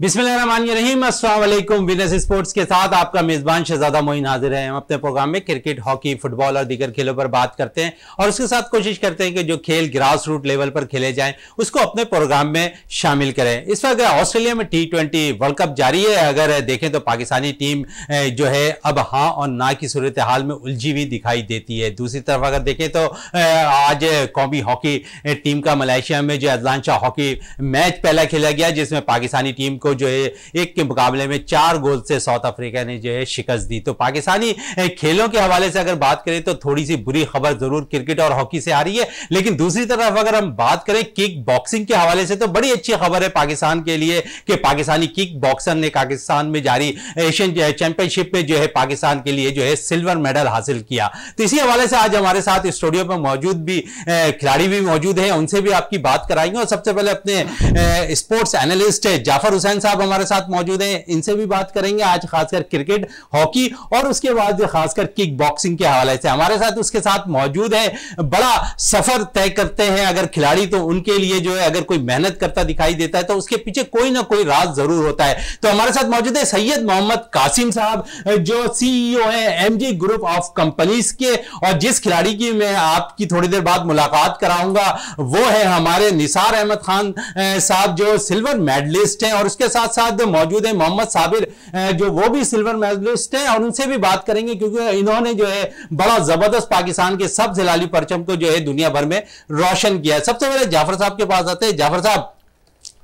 बिस्मिल्लाहिर्रहमानिर्रहीम अस्सलाम स्पोर्ट्स के साथ आपका मेजबान शहजादा मोइन हाजिर है। हम अपने प्रोग्राम में क्रिकेट, हॉकी, फुटबॉल और दीगर खेलों पर बात करते हैं और उसके साथ कोशिश करते हैं कि जो खेल ग्रास रूट लेवल पर खेले जाएँ, उसको अपने प्रोग्राम में शामिल करें। इस वक्त ऑस्ट्रेलिया में टी ट्वेंटी वर्ल्ड कप जारी है, अगर देखें तो पाकिस्तानी टीम जो है, अब हाँ और ना की सूरत हाल में उलझी हुई दिखाई देती है। दूसरी तरफ़ अगर देखें तो आज कौमी हॉकी टीम का मलेशिया में जो अजलानशाह हॉकी मैच पहला खेला गया, जिसमें पाकिस्तानी टीम को जो है, एक के मुकाबले में चार गोल से साउथ अफ्रीका ने जो है शिकस्त दी। तो पाकिस्तानी खेलों के हवाले से अगर बात करें तो थोड़ी सी बुरी खबर ज़रूर क्रिकेट और हॉकी से आ रही है। लेकिन दूसरी तरफ़ अगर हम बात करें, किक बॉक्सिंग के हवाले से तो बड़ी अच्छी खबर है पाकिस्तान के लिए कि पाकिस्तानी किक बॉक्सर ने पाकिस्तान में जारी एशियन चैंपियनशिप में जो है पाकिस्तान के लिए जो है सिल्वर मेडल हासिल किया। तो इसी हवाले से आज हमारे साथ स्टूडियो पर मौजूद भी खिलाड़ी भी मौजूद है। उनसे भी आपकी बात कराएँगे और सबसे पहले अपने स्पोर्ट्स एनालिस्ट जाफ़र हुसैन हुसैन साहब हमारे साथ मौजूद हैं। इनसे भी बात करेंगे आज खासकर क्रिकेट, हॉकी और उसके बाद खासकर किक बॉक्सिंग के हवाले से। हमारे साथ उसके साथ मौजूद है। बड़ा सफ़र तय करते हैं अगर खिलाड़ी तो उनके लिए जो है अगर कोई मेहनत करता दिखाई देता है तो उसके पीछे कोई ना कोई राज ज़रूर होता है। तो हमारे साथ मौजूद है सैयद मोहम्मद कासिम साहब, जो सीईओ है एमजी ग्रुप ऑफ़ कंपनीज़ के। और जिस खिलाड़ी की मैं आपकी थोड़ी देर बाद मुलाकात कराऊँगा, वो है हमारे निसार अहमद खान साहब, जो सिल्वर मेडलिस्ट हैं। और उसके के साथ साथ मौजूद है मोहम्मद साबिर जो वो भी सिल्वर मेडलिस्ट हैं और उनसे भी बात करेंगे क्योंकि इन्होंने जो है बड़ा ज़बरदस्त पाकिस्तान के सब जिलाली परचम को जो है दुनिया भर में रोशन किया सबसे पहले जाफ़र साहब के पास आते हैं। जाफ़र साहब,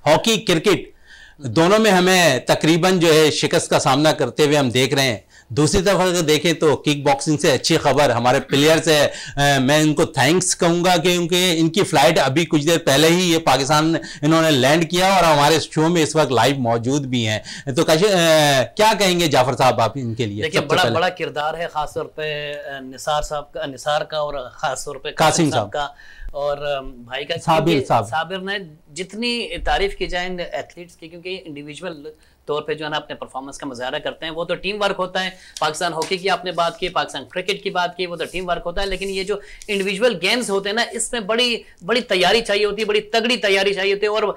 हॉकी, क्रिकेट, दोनों में हमें तकरीबन जो है शिकस्त का सामना करते हुए हम देख रहे हैं। दूसरी तरफ़ अगर देखें तो किक बॉक्सिंग से अच्छी खबर हमारे प्लेयर्स है। मैं इनको थैंक्स कहूँगा क्योंकि इनकी फ़्लाइट अभी कुछ देर पहले ही ये पाकिस्तान इन्होंने लैंड किया और हमारे शो में इस वक्त लाइव मौजूद भी हैं। तो कैसे क्या कहेंगे जाफ़र साहब आप इनके लिए देखिए बड़ा बड़ा किरदार है खासतौर पर निसार साहब का निसार का और खासतौर पर कासिम साहब। का। और भाई का साबिर साहब। साबिर ने जितनी तारीफ़ की जाए एथलीट्स की क्योंकि इंडिविजुअल तौर पे जो है ना अपने परफॉर्मेंस का मुजाहरा करते हैं। वो तो टीम वर्क होता है। पाकिस्तान हॉकी की आपने बात की, पाकिस्तान क्रिकेट की बात की, वो तो टीम वर्क होता है। लेकिन ये जो इंडिविजुअल गेम्स होते हैं ना, इसमें बड़ी बड़ी तैयारी चाहिए होती है, बड़ी तगड़ी तैयारी चाहिए होती है। और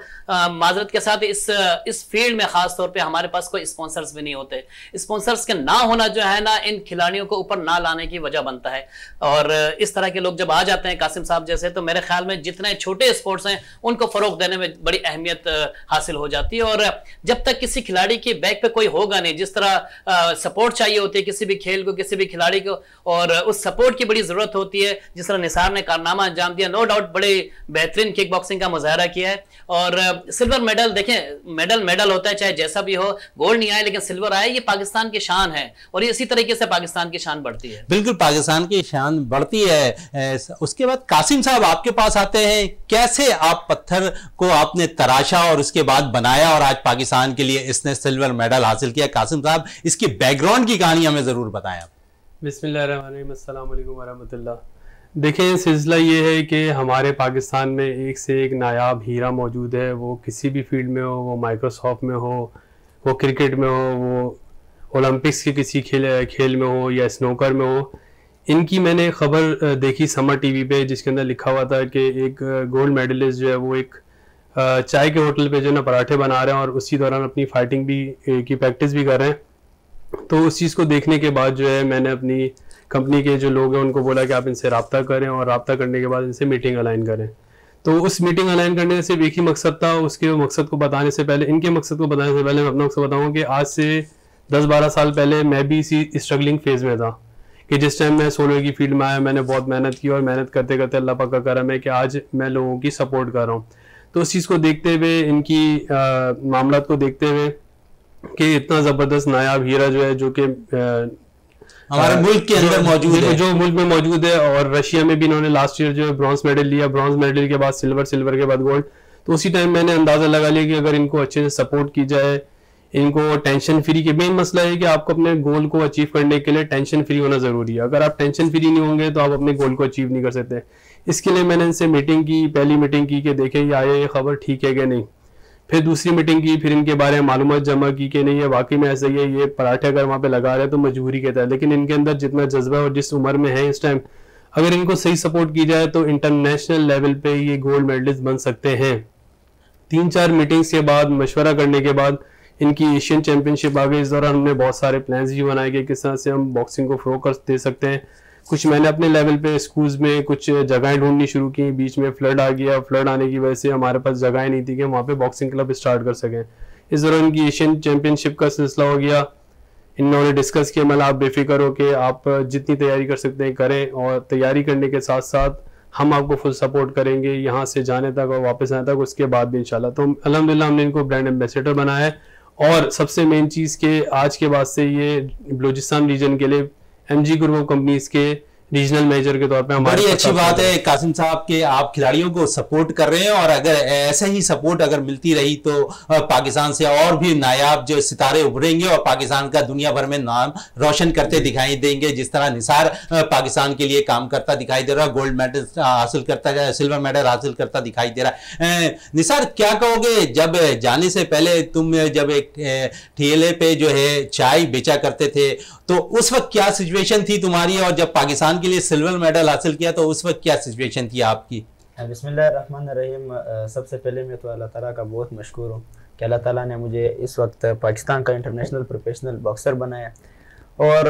माजरत के साथ इस इस फ़ील्ड में खास तौर पर हमारे पास कोई स्पॉन्सर्स भी नहीं होते। स्पॉन्सर्स के ना होना जो है ना, इन खिलाड़ियों को ऊपर ना लाने की वजह बनता है। और, इस तरह के लोग जब आ जाते हैं, कासिम साहब जैसे तो मेरे ख्याल में जितने छोटे स्पोर्ट्स हैं, उनको फरोग देने में बड़ी अहमियत हासिल हो जाती है। और, जब तक किसी खिलाड़ी के बैक पे कोई होगा नहीं। जिस तरह सपोर्ट चाहिए होती है किसी भी खेल को, किसी भी खिलाड़ी को, और उस सपोर्ट की बड़ी ज़रूरत होती है, जिस तरह निसार ने कारनामा अंजाम दिया नो डाउट बड़े बेहतरीन किक बॉक्सिंग का मुजाहरा किया है। और सिल्वर मेडल देखें मेडल मेडल होता है, चाहे जैसा भी हो गोल्ड नहीं आए, लेकिन सिल्वर आए, ये पाकिस्तान की शान है, और ये इसी तरीके से पाकिस्तान की शान बढ़ती है। बिल्कुल, पाकिस्तान की शान बढ़ती है। उसके बाद कासिम साहब आपके पास आते हैं। कैसे आप पत्थर को आपने तराशा और उसके बाद बनाया, और आज पाकिस्तान के लिए इसने सिल्वर सिल्वर मेडल हासिल किया। कासिम साहब, इसकी बैकग्राउंड की कहानी हमें ज़रूर बताएँ आप। बिस्मिल्लाह देखें सिलसिला ये है कि हमारे पाकिस्तान में एक से एक नायाब हीरा मौजूद है। वो किसी भी फ़ील्ड में हो, वो माइक्रोसॉफ्ट में हो, वो क्रिकेट में हो, वो ओलंपिक्स के किसी खेल खेल में हो या स्नोकर में हो। इनकी मैंने खबर देखी समर टीवी पे, जिसके अंदर लिखा हुआ था कि एक गोल्ड मेडलिस्ट जो है, वो एक चाय के होटल पे जो है ना पराठे बना रहे हैं और उसी दौरान अपनी फाइटिंग भी की प्रैक्टिस भी कर रहे हैं। तो उस चीज़ को देखने के बाद जो है मैंने अपनी कंपनी के जो लोग हैं, उनको बोला कि आप इनसे रबता करें और रबता करने के बाद इनसे मीटिंग अलाइन करें। तो उस मीटिंग अलाइन करने से एक ही मकसद था, उसके मकसद को बताने से पहले, इनके मकसद को बताने से पहले मैं अपना मकसद बताऊँ कि आज से दस बारह साल पहले मैं भी इसी स्ट्रगलिंग फ़ेज़ में था कि जिस टाइम मैं सोलर की फ़ील्ड में आया, मैंने बहुत मेहनत की और मेहनत करते करते अल्लाह पक्का करा मैं कि आज मैं लोगों की सपोर्ट कर रहा हूँ। तो उस चीज़ को देखते हुए इनकी मामला को देखते हुए कि इतना ज़बरदस्त नायाब हीरा जो है जो कि हमारे मुल्क के अंदर मौजूद है। जो मुल्क में मौजूद है और रशिया में भी इन्होंने लास्ट ईयर जो है ब्रॉन्ज मेडल लिया। ब्रॉन्ज मेडल के बाद सिल्वर सिल्वर के बाद गोल्ड तो उसी टाइम मैंने अंदाज़ा लगा लिया कि अगर इनको अच्छे से सपोर्ट की जाए इनको टेंशन फ्री के मेन मसला है कि आपको अपने गोल को अचीव करने के लिए टेंशन फ्री होना ज़रूरी है। अगर आप टेंशन फ्री नहीं होंगे तो आप अपने गोल को अचीव नहीं कर सकते। इसके लिए मैंने इनसे मीटिंग की, पहली मीटिंग की कि देखे ये आया ये खबर ठीक है कि नहीं। फिर दूसरी मीटिंग की, फिर इनके बारे में मालूम जमा की कि नहीं, ये वाकई में ऐसा ही है, ये पराठे अगर वहाँ पे लगा रहे तो मजबूरी कहता है लेकिन इनके अंदर जितना जज्बा और जिस उम्र में है इस टाइम अगर इनको सही सपोर्ट की जाए तो इंटरनेशनल लेवल पे ये गोल्ड मेडलिस्ट बन सकते हैं। तीन चार मीटिंग्स के बाद, मशवरा करने के बाद, इनकी एशियन चैंपियनशिप आ गई। इस दौरान हमने बहुत सारे प्लान्स भी बनाए गए किस तरह से हम बॉक्सिंग को फ्रो कर दे सकते हैं। कुछ मैंने अपने लेवल पे स्कूल्स में कुछ जगहें ढूंढनी शुरू की, बीच में फ्लड आ गया फ्लड आने की वजह से हमारे पास जगहें नहीं थी कि वहाँ पे बॉक्सिंग क्लब स्टार्ट कर सकें। इस दौरान इनकी एशियन चैंपियनशिप का सिलसिला हो गया। इन्होंने डिस्कस किया मतलब आप बेफिक्र हो कि आप जितनी तैयारी कर सकते हैं, करें और तैयारी करने के साथ साथ हम आपको फुल सपोर्ट करेंगे, यहाँ से जाने तक और वापस आने तक, उसके बाद भी इंशाल्लाह। तो अलहमदिल्ला हमने इनको ब्रांड एम्बेसडर बनाया है। और सबसे मेन चीज़ के आज के बाद से ये बलोचिस्तान रीजन के लिए M G group of companies के रीजनल मैनेजर के तौर पे हमारी बड़ी अच्छी बात है कासिम साहब के आप खिलाड़ियों को सपोर्ट कर रहे हैं और अगर ऐसे ही सपोर्ट अगर मिलती रही तो पाकिस्तान से और भी नायाब जो सितारे उभरेंगे और पाकिस्तान का दुनिया भर में नाम रोशन करते दिखाई देंगे जिस तरह निसार पाकिस्तान के लिए काम करता दिखाई दे रहा है गोल्ड मेडल हासिल करता है सिल्वर मेडल हासिल करता दिखाई दे रहा है। निसार क्या कहोगे? जब जाने से पहले तुम जब एक ठेले पे जो है चाय बेचा करते थे तो उस वक्त क्या सिचुएशन थी तुम्हारी और जब पाकिस्तान के लिए सिल्वर मेडल हासिल किया तो उस वक्त क्या सिचुएशन थी आपकी? रहीम सबसे पहले मैं तो अल्लाह ताला का बहुत मशहूर हूँ कि अल्लाह ताला ने मुझे इस वक्त पाकिस्तान का इंटरनेशनल प्रोफेशनल बॉक्सर बनाया। और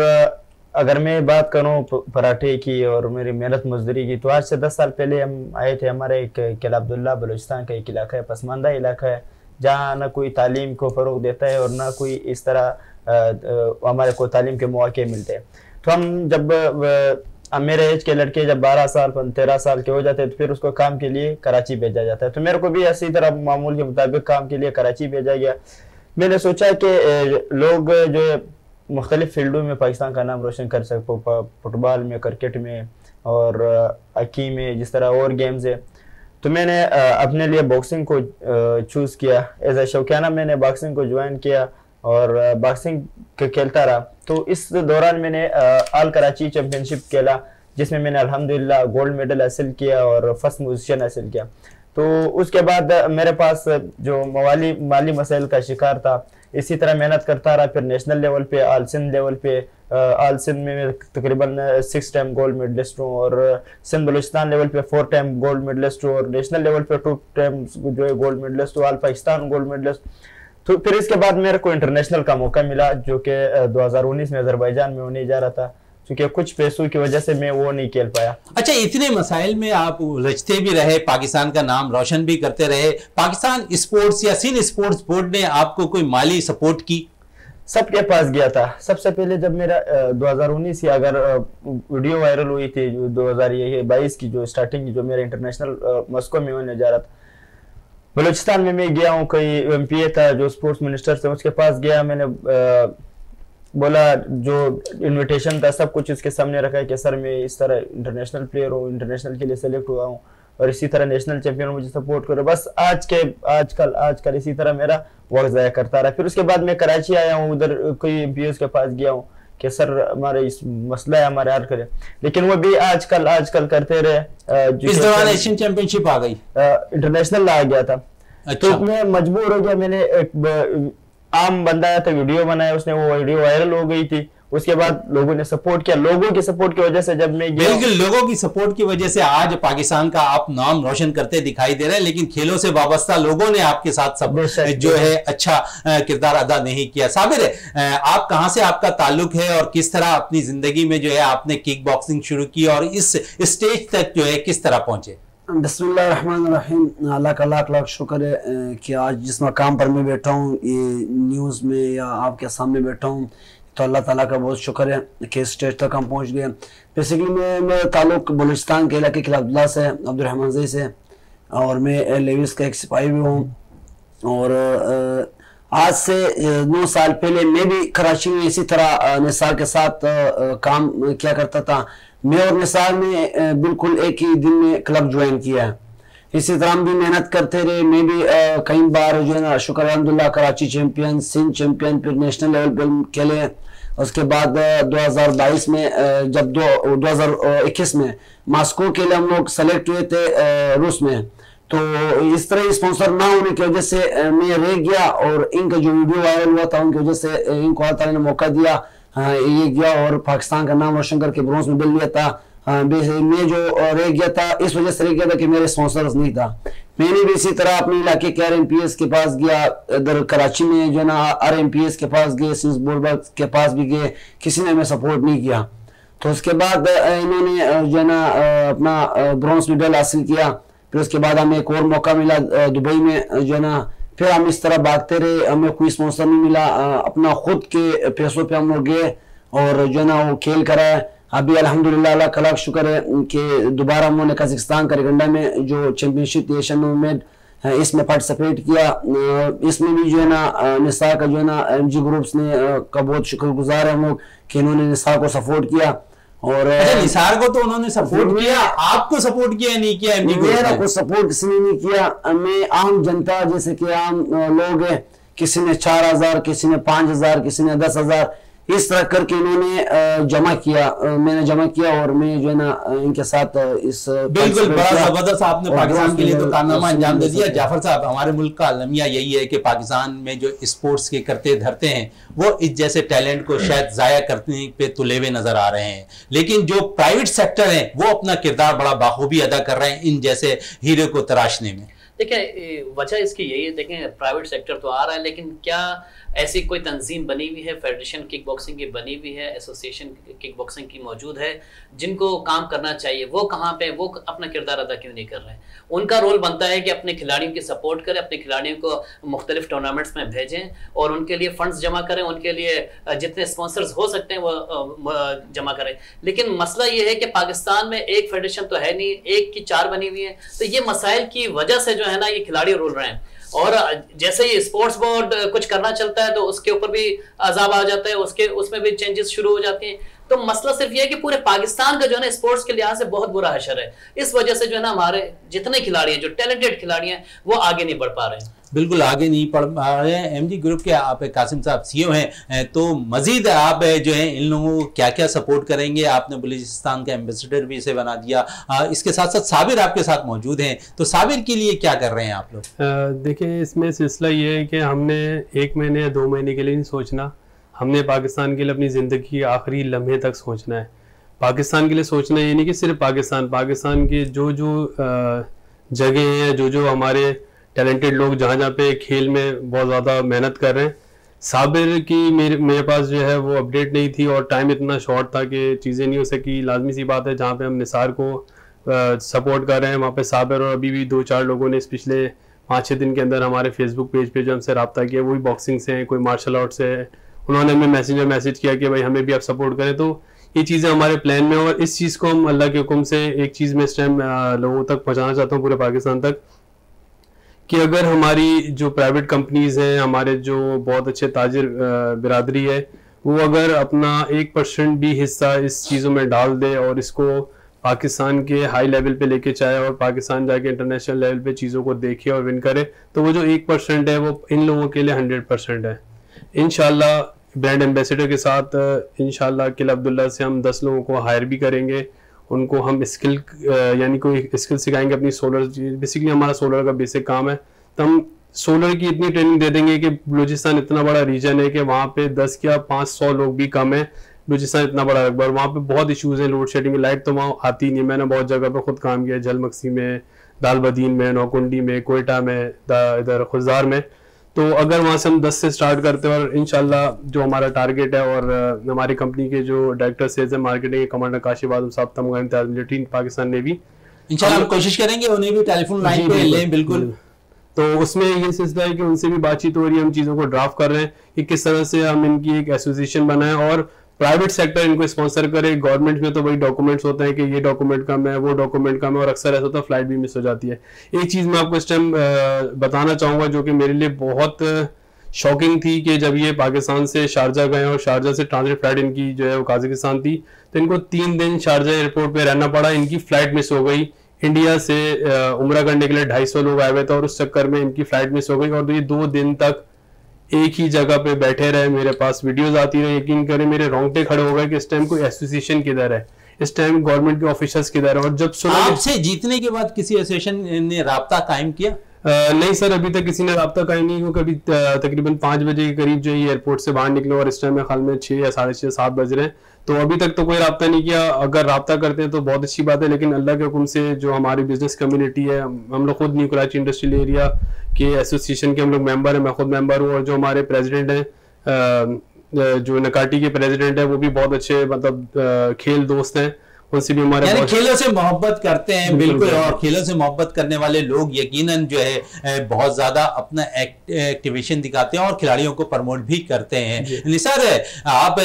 अगर मैं बात करूँ पराठे की और मेरी मेहनत मजदूरी की तो आज से दस साल पहले हम आए थे, हमारे एक किला अब्दुल्ला बलूचिस्तान का एक इलाका है, पसमानदा इलाका है, जहाँ ना कोई तालीम को फ़रोग देता है और ना कोई इस तरह हमारे को तालीम के मौके मिलते हैं। तो हम जब मेरे एज के लड़के जब 12 साल तेरह साल के हो जाते हैं तो फिर उसको काम के लिए कराची भेजा जाता है। तो मेरे को भी ऐसी तरह मामूल के मुताबिक काम के लिए कराची भेजा गया। मैंने सोचा कि लोग जो मुख्तलिफ़ फील्डों में पाकिस्तान का नाम रोशन कर सको फुटबॉल में, क्रिकेट में और हकी में, जिस तरह और गेम्स है। तो मैंने अपने लिए बॉक्सिंग को चूज़ किया। एज ए शौकियाना मैंने बॉक्सिंग को ज्वाइन किया? और बॉक्सिंग खेलता रहा। तो इस दौरान मैंने आल कराची चैम्पियनशिप खेला, जिसमें मैंने अल्हम्दुलिल्लाह गोल्ड मेडल हासिल किया और फ़र्स्ट पोजीशन हासिल किया। तो उसके बाद मेरे पास जो मवाली, माली मसाइल का शिकार था, इसी तरह मेहनत करता रहा, फिर नेशनल लेवल पे आल सिंध लेवल पे आल सिंध में मैं तकरीबन सिक्स टाइम गोल्ड मेडलिस्ट हूँ और सिंध बलूचिस्तान लेवल पे फोर टाइम गोल्ड मेडलिस्ट हूँ और नेशनल लेवल पे टू टाइम जो है गोल्ड मेडलिस्ट हूँ आल पाकिस्तान गोल्ड मेडलिस्ट तो फिर इसके बाद मेरे को इंटरनेशनल का मौका मिला जो कि 2019 में अजरबैजान में होने जा रहा था क्योंकि कुछ पैसों की वजह से मैं वो नहीं खेल पाया। अच्छा इतने मसाइल में आप उलझते भी रहे पाकिस्तान का नाम रोशन भी करते रहे। पाकिस्तान स्पोर्ट्स या सिन स्पोर्ट्स बोर्ड ने आपको कोई माली सपोर्ट की? सबके पास गया था। सबसे पहले जब मेरा दो हज़ार उन्नीस की अगर वीडियो वायरल हुई थी दो हज़ार बाईस की जो स्टार्टिंग जो मेरा इंटरनेशनल मस्को में होने जा रहा था बलूचिस्तान में मैं गया हूँ कई एमपीए था जो स्पोर्ट्स मिनिस्टर थे उसके पास गया मैंने आ, बोला जो इनविटेशन था सब कुछ उसके सामने रखा है कि सर मैं इस तरह इंटरनेशनल प्लेयर हूँ इंटरनेशनल के लिए सेलेक्ट हुआ हूँ और इसी तरह नेशनल चैंपियन मुझे सपोर्ट करो बस आज के आजकल आजकल इसी तरह मेरा वक्त ज़ाया करता रहा फिर उसके बाद मैं कराची आया हूँ उधर कोई एम के पास गया हूँ कि सर हमारे इस मसला है हमारे हल करे। लेकिन वो भी आजकल आजकल करते रहे इस दौरान एशियन चैंपियनशिप आ गई। इंटरनेशनल आ गया था। अच्छा। तो मैं मजबूर हो गया मैंने एक आम बंदा आया था वीडियो बनाया उसने वो वीडियो वायरल हो गई थी। उसके बाद लोगों ने सपोर्ट किया। लोगों की सपोर्ट की वजह से जब मैं बिल्कुल लोगों की सपोर्ट की वजह से आज पाकिस्तान का आप नाम रोशन करते दिखाई दे रहे हैं लेकिन खेलों से वाबस्ता लोगों ने आपके साथ सब जो है अच्छा किरदार अदा नहीं किया। साबिर है आप कहाँ से आपका ताल्लुक है और किस तरह अपनी ज़िंदगी में जो है आपने किक बॉक्सिंग शुरू की और इस स्टेज तक जो है किस तरह पहुँचे? बसमीम अल्लाह का लाख लाख शुक्र है कि आज जिस मकाम पर मैं बैठा हूँ ये न्यूज़ में या आपके सामने बैठा हूँ तो अल्लाह ताला का बहुत शुक्र है कि स्टेज तक हम पहुँच गए। बेसिकली मैं मेरा ताल्लुक बलूचिस्तान के इलाके खिलाफुल्ला से, अब्दुलरहमान से और मैं लेविस का एक सिपाही भी हूँ। और आज से नौ साल पहले मैं भी कराची में इसी तरह निसार के साथ काम किया करता था। मैं और निसार ने बिल्कुल एक ही दिन में क्लब ज्वाइन किया है। इसी तरह हम भी मेहनत करते रहे। मैं भी कई बार जो है ना शुक्र अलहमदुल्ला कराची चैंपियन, सिंध चैंपियन, फिर नेशनल लेवल पर खेले। उसके बाद 2022 में जब दो 2021 में मास्को के लिए हम लोग सेलेक्ट हुए थे रूस में। तो इस तरह स्पॉन्सर ना होने की वजह से मैं रह गया और इनका जो वीडियो वायरल हुआ था, उनकी वजह से इनको अल्लाह ने मौका दिया। ये गया और पाकिस्तान का नाम रोशन करके ब्रॉन्ज मेडल लिया था। मैं जो रह गया था, इस वजह से रह गया था कि मेरे स्पॉन्सर्स नहीं था। मैंने भी इसी तरह अपने इलाके के आर एम पी एस के पास गया, इधर कराची में जो है ना आर एम पी एस के पास गए, सिंस के पास भी गए, किसी ने हमें सपोर्ट नहीं किया। तो उसके बाद इन्होंने जो है ना अपना ब्रॉन्ज मेडल हासिल किया। फिर उसके बाद हमें एक और मौका मिला दुबई में, जो है ना, फिर हम इस तरह भागते रहे, हमें कोई स्पॉन्सर नहीं मिला अपना खुद के पैसों पे हम लोग गए और जो है ना, वो खेल कराया अभी अल्हम्दुलिल्लाह अल्लाह का लाख शुक्र है कि दोबारा उन्होंने कजाकिस्तान करिगंडा में जो चैंपियनशिप एशियन मूवमेंट इसमें पार्टिसिपेट किया। इसमें भी जो है ना निसा का जो है ना एम जी ग्रुप्स ने का बहुत शुक्रगुजार है हम लोग कि इन्होंने निसा को सपोर्ट किया। और अच्छा निसार को तो उन्होंने सपोर्ट किया आपको सपोर्ट किया नहीं किया एमजी मेरा को सपोर्ट किसी ने नहीं किया। मैं आम जनता जैसे कि आम लोग हैं किसी ने चार हज़ार किसी ने पाँच हज़ार किसी ने दस हज़ार इस तरह करके इन्होंने जमा किया मैंने जमा किया और मैं जो है ना इनके साथ इस बिल्कुल बड़ा ज़बरदस्त आपने पाकिस्तान के लिए तो कारनामा अंजाम दे दिया। जाफ़र साहब हमारे मुल्क का अलमिया यही है कि पाकिस्तान में जो स्पोर्ट्स के करते धरते हैं वो इस जैसे टैलेंट को शायद जाया करने पे तुले हुए नज़र आ रहे हैं। लेकिन जो प्राइवेट सेक्टर है वो अपना किरदार बड़ा बाखूबी अदा कर रहे हैं इन जैसे हीरो को तराशने में। देखिए वजह इसकी यही है देखें प्राइवेट सेक्टर तो आ रहा है लेकिन क्या ऐसी कोई तंजीम बनी हुई है फेडरेशन किक बॉक्सिंग की बनी हुई है एसोसिएशन किक बॉक्सिंग की मौजूद है, जिनको काम करना चाहिए, वो कहाँ पे वो अपना किरदार अदा क्यों नहीं कर रहे हैं? उनका रोल बनता है कि अपने खिलाड़ियों की सपोर्ट करें, अपने खिलाड़ियों को मुख्तलिफ़ टूर्नामेंट्स में भेजें और उनके लिए फंड्स जमा करें, उनके लिए जितने स्पॉन्सर्स हो सकते हैं, वो जमा करें। लेकिन मसला ये है कि पाकिस्तान में एक फेडरेशन तो है नहीं, एक की चार बनी हुई है तो ये मसाइल की वजह से जो है ना, ये खिलाड़ी रोल रहे हैं। और जैसे ही स्पोर्ट्स बोर्ड कुछ करना चलता है तो उसके ऊपर भी अजाब आ जाता है, उसके, उसमें भी चेंजेस शुरू हो जाती हैं। तो मसला सिर्फ़ ये है कि पूरे पाकिस्तान का जो है ना स्पोर्ट्स के लिहाज से बहुत बुरा हशर है। इस वजह से जो है ना हमारे जितने खिलाड़ी हैं जो टैलेंटेड खिलाड़ी हैं वो आगे नहीं बढ़ पा रहे हैं। बिल्कुल आगे नहीं पढ़ पा रहे हैं। एम जी ग्रुप के आप कासिम साहब सीईओ हैं तो मजीद आप जो है इन लोगों को क्या क्या सपोर्ट करेंगे? आपने बलूचिस्तान का एम्बेसडर भी इसे बना दिया। इसके साथ साथ साबिर आपके साथ मौजूद हैं। तो साबिर के लिए क्या कर रहे हैं आप लोग? देखिए इसमें सिलसिला ये है कि हमने एक महीने या दो महीने के लिए नहीं सोचना। हमने पाकिस्तान के लिए अपनी ज़िंदगी के आखिरी लम्हे तक सोचना है। पाकिस्तान के लिए सोचना ये नहीं कि सिर्फ़ पाकिस्तान पाकिस्तान के जो जो जगह हैं जो जो हमारे टैलेंटेड लोग जहाँ जहाँ पे खेल में बहुत ज़्यादा मेहनत कर रहे हैं। साबिर की मेरे मेरे पास जो है वो अपडेट नहीं थी और टाइम इतना शॉर्ट था कि चीज़ें नहीं हो सकी। लाजमी सी बात है, जहाँ पे हम निसार को सपोर्ट कर रहे हैं, वहाँ पे साबिर और अभी भी दो चार लोगों ने इस पिछले पाँच छः दिन के अंदर हमारे फेसबुक पेज पे जो हमसे रब्ता किया, वो भी बॉक्सिंग से हैं, कोई मार्शल आर्ट से है। उन्होंने हमें मैसेंजर मैसेज किया कि भाई हमें भी आप सपोर्ट करें। तो ये चीज़ें हमारे प्लान में और इस चीज़ को हम अल्लाह के हुक्म से एक चीज़ में इस टाइम लोगों तक पहुँचाना चाहता हूँ पूरे पाकिस्तान तक कि अगर हमारी जो प्राइवेट कंपनीज़ हैं, हमारे जो बहुत अच्छे ताजर बिरादरी है, वो अगर अपना एक परसेंट भी हिस्सा इस चीज़ों में डाल दे और इसको पाकिस्तान के हाई लेवल पे लेके चाहे और पाकिस्तान जाके इंटरनेशनल लेवल पे चीज़ों को देखे और विन करे तो वो जो एक परसेंट है, वो इन लोगों के लिए हंड्रेड परसेंट है। इन ब्रांड एम्बेसडर के साथ इन किला अब्दुल्ला से हम दस लोगों को हायर भी करेंगे। उनको हम स्किल यानी कोई स्किल सिखाएँगे अपनी सोलर, बेसिकली हमारा सोलर का बेसिक काम है। तो हम सोलर की इतनी ट्रेनिंग दे देंगे कि बलूचिस्तान इतना बड़ा रीजन है कि वहाँ पे दस या पाँच सौ लोग भी कम है। बलूचिस्तान इतना बड़ा रकबा वहाँ पे बहुत इशूज़ हैं लोड शेडिंग लाइट तो वहाँ आती नहीं मैंने बहुत जगह पर खुद काम किया झलमक्सी में, दालबदीन में, नौकुंडी में, कोयटा में इधर खुजार में। तो अगर वहाँ से हम 10 से स्टार्ट करते हैं और इनशाला जो हमारा टारगेट है और हमारी कंपनी के जो डायरेक्टर सेल्स है मार्केटिंग के कमांडर काशिफ आज़म साहब तमगा इम्तियाज़ मिलिट्री पाकिस्तान ने भी। इंशाल्लाह हम कोशिश करेंगे उन्हें भी टेलीफोन लाइन पे लें बिल्कुल। तो उसमें ये सिलसिला है कि उनसे भी बातचीत हो रही है हम चीज़ों को ड्राफ्ट कर रहे हैं कि किस तरह से हम इनकी एक एसोसिएशन बनाएँ और प्राइवेट सेक्टर इनको स्पॉन्सर करे गवर्नमेंट में तो वही डॉक्यूमेंट्स होते हैं कि ये डॉक्यूमेंट कम है, वो डॉक्यूमेंट कम है और अक्सर ऐसा होता है फ़्लाइट भी मिस हो जाती है। एक चीज़ मैं आपको इस टाइम बताना चाहूँगा जो कि मेरे लिए बहुत शॉकिंग थी कि जब ये पाकिस्तान से शारजा गए और शारजा से ट्रांजिट फ़्लाइट इनकी जो है वो काजिकिस्तान थी तो इनको तीन दिन शारजा एयरपोर्ट पर रहना पड़ा। इनकी फ़्लाइट मिस हो गई। इंडिया से उम्र करने के लिए ढाई लोग आए हुए थे और उस चक्कर में इनकी फ़्लाइट मिस हो गई और ये दो दिन तक एक ही जगह पे बैठे रहे मेरे पास वीडियोस आती रहे यकीन करें मेरे रोंगटे खड़े हो गए कि इस टाइम कोई एसोसिएशन किधर है। इस टाइम गवर्नमेंट के ऑफिसर्स किधर है? और जब सुना आपसे जीतने के बाद किसी एसोसिएशन ने रहा कायम किया? आ, नहीं सर अभी तक किसी ने रबता कायम नहीं क्योंकि अभी तकरीबन पाँच बजे के करीब जो है एयरपोर्ट से बाहर निकले और इस टाइम में खाल में छह या साढ़े छः सात बज रहे हैं। तो अभी तक तो कोई रब्ता नहीं किया। अगर रबता करते हैं तो बहुत अच्छी बात है, लेकिन अल्लाह के हुक्म से जो हमारी बिज़नेस कम्युनिटी है, हम लोग खुद न्यू कराची इंडस्ट्रियल एरिया के एसोसिएशन के हम लोग मेंबर हैं, मैं खुद मेंबर हूँ और जो हमारे प्रेजिडेंट हैं जो नकाटी के प्रेजिडेंट हैं, वो भी बहुत अच्छे मतलब खेल दोस्त हैं। उनसे भी हमारे यानी खेलों से मोहब्बत करते हैं बिल्कुल और खेलों से मोहब्बत करने वाले लोग यकीनन जो है बहुत ज़्यादा अपना एक्टिवेशन दिखाते हैं और खिलाड़ियों को प्रमोट भी करते हैं। निसार आप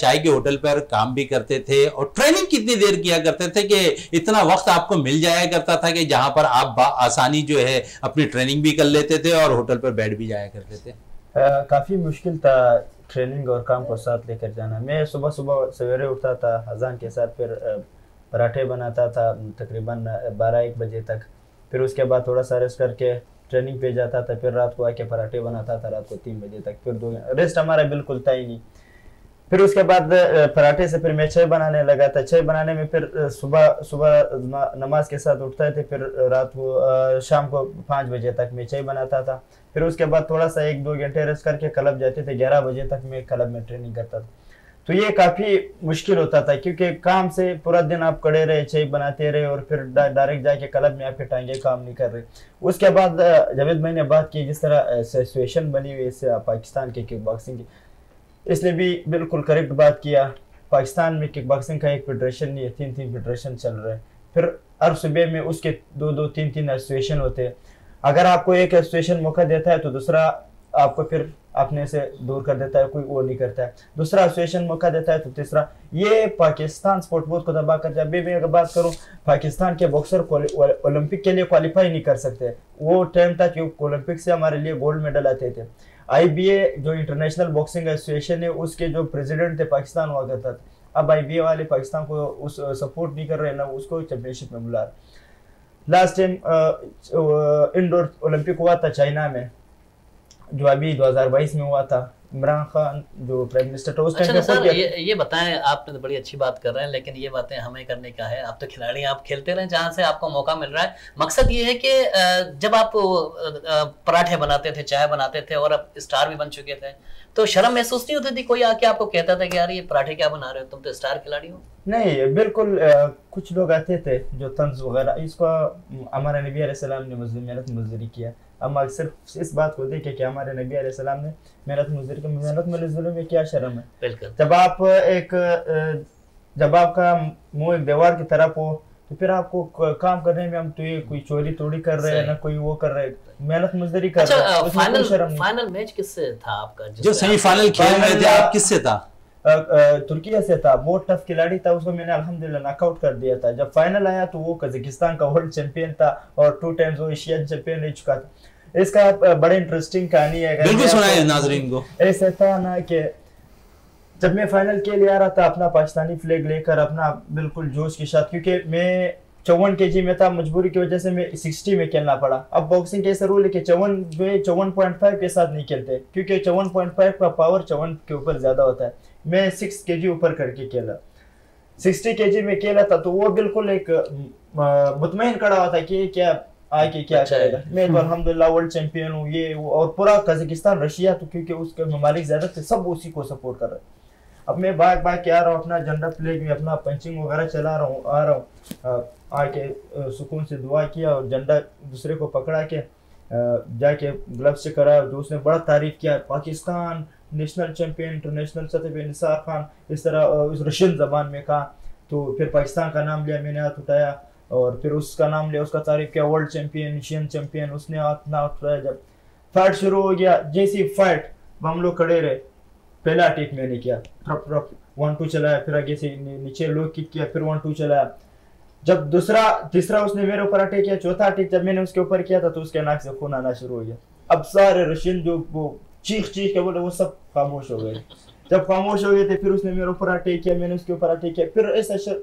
चाय के होटल पर काम भी करते थे और ट्रेनिंग कितनी देर किया करते थे कि इतना वक्त आपको मिल जाया करता था कि जहाँ पर आप आसानी जो है अपनी ट्रेनिंग भी कर लेते थे और होटल पर बैठ भी जाया करते थे? काफ़ी मुश्किल था ट्रेनिंग और काम को साथ लेकर जाना। मैं सुबह सुबह सवेरे उठता था, अजान के साथ फिर पराठे बनाता था तकरीबन बारह एक बजे तक। फिर उसके बाद थोड़ा सा रेस्ट करके ट्रेनिंग पे जाता था, फिर रात को आके पराठे बनाता था, रात को तीन बजे तक। फिर दो रेस्ट हमारा बिल्कुल था ही नहीं। फिर उसके बाद पराठे से फिर मैं छः बनाने लगा था। छः बनाने में फिर सुबह सुबह नमाज़ के साथ उठता थे, फिर रात को शाम को पाँच बजे तक मैं छः बनाता था। फिर उसके बाद थोड़ा सा एक दो घंटे रेस्ट करके क्लब जाते थे, ग्यारह बजे तक मैं क्लब में ट्रेनिंग करता था। तो ये काफ़ी मुश्किल होता था, क्योंकि काम से पूरा दिन आप कड़े रहे छः बनाते रहे और फिर डायरेक्ट जाके क्लब में आपके टांगे काम नहीं कर रहे। उसके बाद जवेद भाई ने बात की, जिस तरह सिचुएशन बनी हुई है पाकिस्तान के किक बॉक्सिंग की। इसने भी बिल्कुल करेक्ट बात किया। पाकिस्तान में किक बॉक्सिंग का एक फेडरेशन नहीं है तीन तीन फेडरेशन चल रहे हैं। फिर हर सुबह में उसके दो दो तीन तीन एसोसिएशन होते हैं। अगर आपको एक एसोसिएशन मौका देता है तो दूसरा आपको फिर अपने से दूर कर देता है, कोई वो नहीं करता है। दूसरा एसोसिएशन मौका देता है तो तीसरा, ये पाकिस्तान स्पोर्ट बोर्ड को दबा कर जब भी मैं अगर बात करूँ, पाकिस्तान के बॉक्सर ओलंपिक के लिए क्वालिफाई नहीं कर सकते। वो टाइम था कि ओलंपिक से हमारे लिए गोल्ड मेडल आते थे। आईबीए जो इंटरनेशनल बॉक्सिंग एसोसिएशन है, उसके जो प्रेसिडेंट थे, पाकिस्तान हुआ करता था। अब आईबीए वाले पाकिस्तान को उस सपोर्ट नहीं कर रहे ना उसको चैंपियनशिप में बुला लास्ट टाइम इंडोर ओलंपिक हुआ था चाइना में जो अभी 2022 में हुआ था। इमरान खान जो प्राइम मिनिस्टर था उस टाइम अच्छा सर ये ये बताएँ आपने तो बड़ी अच्छी बात कर रहे हैं लेकिन ये बातें हमें करने का है। आप तो खिलाड़ी आप खेलते रहे जहाँ से आपको मौका मिल रहा है। मकसद ये है कि जब आप पराठे बनाते थे चाय बनाते थे और अब स्टार भी बन चुके थे तो शर्म महसूस नहीं होती थी? कोई आके आपको कहता था कि यार ये पराठे क्या बना रहे हो? तुम तो स्टार खिलाड़ी हो। नहीं बिल्कुल कुछ लोग आते थे जो तंज वगैरह इसको हमारे नबी सलाम ने मेहनत मजदूरी किया। हम अक्सर इस बात को देखे कि हमारे नबी सलाम ने मेहनत मजदूरी मेहनत मजदूरी में क्या शर्म है। जब आप एक जब आपका मुँह एक दीवार की तरफ़ हो तो फिर आपको काम करने में हम तो ये कोई चोरी तोड़ी कर रहे हैं ना कोई वो कर रहे हैं मेहनत मजदूरी कर अच्छा, रहे हैं फाइनल फाइनल मैच किससे था आपका? जो सेमीफाइनल खेल रहे थे आप किससे था? तुर्किया से था बहुत टफ खिलाड़ी था उसको मैंने अल्हम्दुलिल्लाह नॉकआउट कर दिया था। जब फाइनल आया तो वो कजाकिस्तान का वर्ल्ड चैंपियन था और टू टाइम्स वो एशियन चैंपियन रह चुका था। इसका बड़ा इंटरेस्टिंग कहानी है बिल्कुल सुनाए नाजरीन को। ऐसा था ना कि जब मैं फाइनल के लिए आ रहा था अपना पाकिस्तानी फ्लैग लेकर अपना बिल्कुल जोश के साथ क्योंकि मैं चौवन के जी में था मजबूरी की वजह से मैं सिक्सटी में खेलना पड़ा। अब बॉक्सिंग कैसे रूल है कि चौवन में चौवन पॉइंट फाइव के साथ नहीं खेलते क्योंकि चौवन पॉइंट फाइव का पावर चौवन के ऊपर ज़्यादा होता है। मैं सिक्स के जी ऊपर करके खेला सिक्सटी के जी में खेला था तो वो बिल्कुल एक मुतमिन खड़ा हुआ था कि क्या आके क्या अच्छा। करेगा। मैं तो अलहमदिल्ला वर्ल्ड चैंपियन हूँ ये वो और पूरा कजाकिस्तान रशिया तो क्योंकि उसके ममालिक ज़्यादा थे सब उसी को सपोर्ट कर रहे अब मैं भाग भाग के आ रहा हूँ अपना झंडा फ्लैग में अपना पंचिंग वगैरह चला रहा हूँ आ रहा हूँ। आके सुकून से दुआ किया और झंडा दूसरे को पकड़ा के जाके ग्लव्स से करा जो उसने बड़ा तारीफ़ किया पाकिस्तान नेशनल चैंपियन इंटरनेशनल सतह पे निसार खान इस तरह उस रशियन जबान में कहा। तो फिर पाकिस्तान का नाम लिया मैंने हाथ उठाया और फिर उसका नाम लिया, उसका तारीफ़ किया वर्ल्ड चैंपियन एशियन चैंपियन उसने हाथ ना उठाया जब। फाइट शुरू हो गया, जैसी फाइट हम लोग खड़े रहे। पहला टिक मैंने किया ट्रप ट्रप वन टू चलाया, फिर आगे से नीचे लो किक किया, फिर वन टू चलाया। जब दूसरा, तीसरा उसने मेरे ऊपर अटैक किया, चौथा अटैक जब मैंने उसके ऊपर किया था तो उसके नाक से खून आना शुरू हो गया। अब सारे रशियन जो वो चीख चीख के बोले वो सब खामोश हो गए जब खामोश हो गए थे फिर उसने मेरे ऊपर अटैक किया मैंने उसके ऊपर अटैक किया फिर ऐसा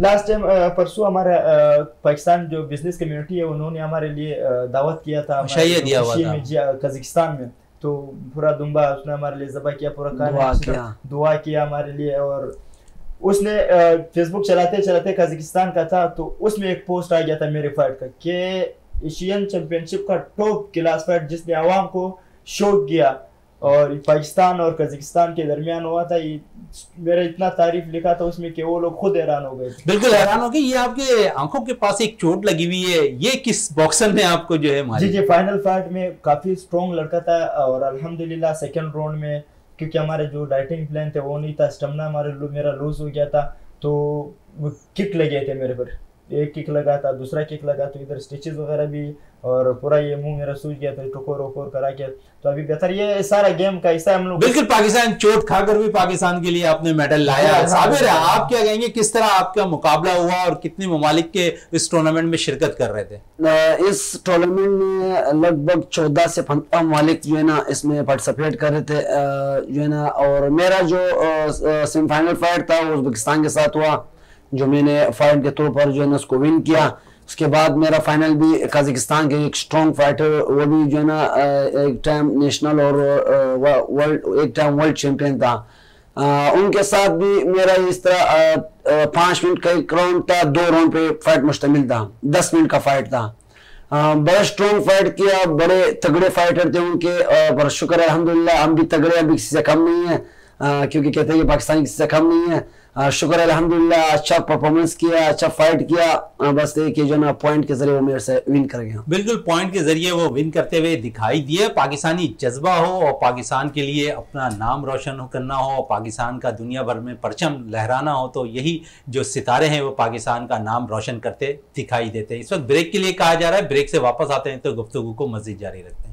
लास्ट टाइम परसों हमारा पाकिस्तान जो बिज़नेस कम्युनिटी है उन्होंने हमारे लिए दावत किया था कजाकिस्तान में तो पूरा दुम्बा उसने हमारे लिए जबा किया पूरा दुआ किया दुआ किया हमारे लिए और उसने फेसबुक चलाते चलाते कजाकिस्तान का था तो उसमें एक पोस्ट आ गया था मेरे फाइट का कि एशियन चैंपियनशिप का टॉप क्लास फाइट जिसने आवाम को शौक किया और पाकिस्तान और कजाकिस्तान के दरमियान हुआ था ये मेरा इतना तारीफ़ लिखा था उसमें कि वो लोग खुद हैरान हो गए बिल्कुल हैरान हो गए। ये आपके आँखों के पास एक चोट लगी हुई है। ये किस बॉक्सर ने आपको जो है मारी? जी जी फाइनल फाइट में काफ़ी स्ट्रॉन्ग लड़का था और अल्हम्दुलिल्लाह सेकंड राउंड में क्योंकि हमारे जो डाइटिंग प्लान थे वो नहीं था स्टमना हमारे मेरा लूज हो गया था तो वो किक लगे थे मेरे पर। एक किक लगा था दूसरा किक लगा तो इधर स्टिचेस वगैरह भी और पूरा ये मुँह मेरा सूज गया था टोकोर वोकोर करा के। तो अभी बेहतर ये सारा गेम का हिस्सा हम लोग बिल्कुल पाकिस्तान चोट खाकर भी पाकिस्तान के लिए आपने मेडल लाया। हाँ, हाँ, साबिर है। हाँ। आप क्या कहेंगे किस तरह आपका मुकाबला हुआ और कितने ममालिक के इस टूर्नामेंट में शिरकत कर रहे थे? इस टूर्नामेंट में लगभग चौदह से पंद्रह मालिक जो है ना इसमें पार्टिसिपेट कर रहे थे जो है ना और मेरा जो सेमीफाइनल फाइट था वो उज्बेकिस्तान के साथ हुआ। जो मैंने फाइट के तौर पर जो है ना उसको विन किया। उसके बाद मेरा फाइनल भी कजाकिस्तान के एक स्ट्रॉन्ग फाइटर वो भी जो है ना एक टाइम नेशनल और वर्ल्ड एक टाइम वर्ल्ड चैंपियन था। अ, उनके साथ भी मेरा इस तरह पाँच मिनट का एक राउंड था दो राउंड पे फाइट मुश्तमिल था। दस मिनट का फाइट था। बड़ा स्ट्रॉन्ग फाइट किया बड़े तगड़े फाइटर थे उनके पर शुक्र है अल्हम्दुलिल्लाह हम भी तगड़े अभी किसी से कम नहीं है। अ, क्योंकि कहते हैं कि पाकिस्तान किसी से कम नहीं है। शुक्र, अल्हम्दुलिल्लाह अच्छा परफॉर्मेंस किया अच्छा फाइट किया। बस एक जो ना पॉइंट के ज़रिए वो मेरे से विन कर गया। बिल्कुल पॉइंट के ज़रिए वो विन करते हुए दिखाई दिए। पाकिस्तानी जज्बा हो और पाकिस्तान के लिए अपना नाम रोशन हो, करना हो और पाकिस्तान का दुनिया भर में परचम लहराना हो तो यही जो सितारे हैं वो पाकिस्तान का नाम रोशन करते, दिखाई देते हैं। इस वक्त ब्रेक के लिए कहा जा रहा है। ब्रेक से वापस आते हैं तो गुफ्तगू को मजीद जारी रखते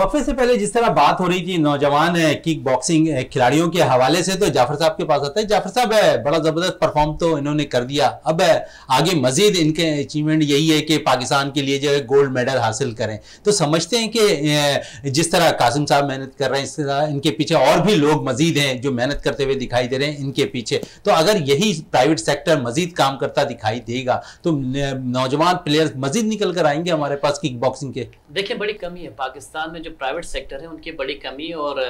वक्फे से पहले जिस तरह बात हो रही थी नौजवान किक बॉक्सिंग खिलाड़ियों के हवाले से तो जाफ़र साहब के पास आता है। जाफ़र साहब अ, बड़ा ज़बरदस्त परफॉर्म तो इन्होंने कर दिया। अब आगे मजीद इनके अचीवमेंट यही है कि पाकिस्तान के लिए जो है गोल्ड मेडल हासिल करें। तो समझते हैं कि जिस तरह कासिम साहब मेहनत कर रहे हैं इस तरह इनके पीछे और भी लोग मजीद हैं जो मेहनत करते हुए दिखाई दे रहे हैं इनके पीछे। तो अगर यही प्राइवेट सेक्टर मजीद काम करता दिखाई देगा तो नौजवान प्लेयर्स मजीद निकल कर आएँगे हमारे पास किक बॉक्सिंग के। देखिए बड़ी कमी है। पाकिस्तान में जो प्राइवेट सेक्टर है उनकी बड़ी कमी और